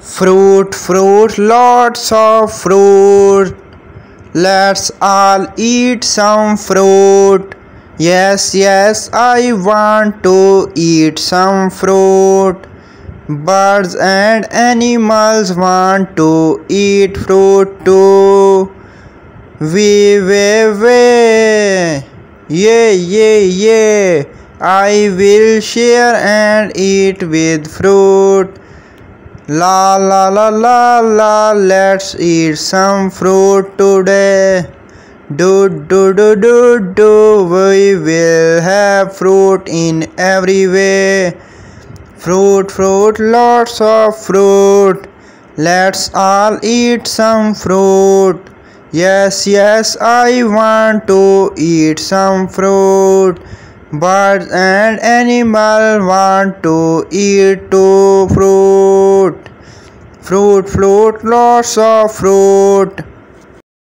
Fruit, fruit, lots of fruit. Let's all eat some fruit. Yes, yes, I want to eat some fruit. Birds and animals want to eat fruit too. We, we, we. Yeah, yeah, yeah. I will share and eat with fruit. La la la la la, let's eat some fruit today. Do do do do do, we will have fruit in every way. Fruit, fruit, lots of fruit. Let's all eat some fruit. Yes, yes, I want to eat some fruit. Birds and animals want to eat too fruit. Fruit, fruit, lots of fruit.